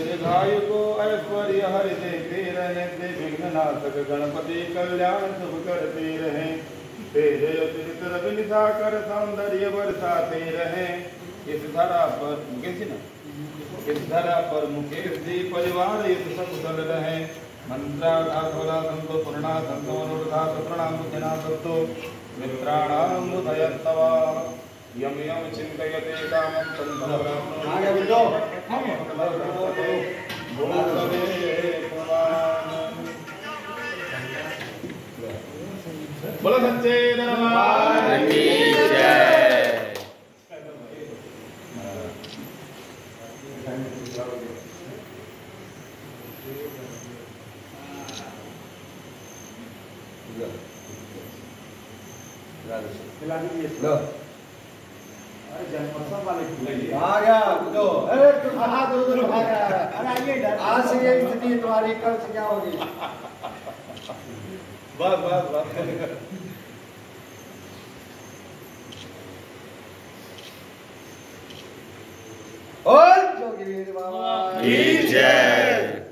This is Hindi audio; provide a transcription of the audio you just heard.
दीर्घायु को ऐश्वर्य हरि देते रहे दे विघ्ननाशक गणपति कल्याण शुभ करते रहे। तेरे अतिरिक्त रवि निशाकर सौंदर्य बरसाते रहे। इस धरा पर मुकेश ना? इस धरा पर मुकेश जी परिवार इस सब कुशल रहे। मंत्राघोरा संतो पूर्णा संतो अनुरुधा प्रणाम बुद्धिना सत्तो मित्राणाम बुधयत्तवा यम यम चिंतयते कामं तन्मनोरथो बोलो। सच्चे दरबार। की खिलाइए आ गया तो अरे तू हाथ उधर भाग रहा है अरे आइए आज से ये स्थिति तुम्हारी कल से क्या होगी। बस बस बस और जोगी बाबा। जय।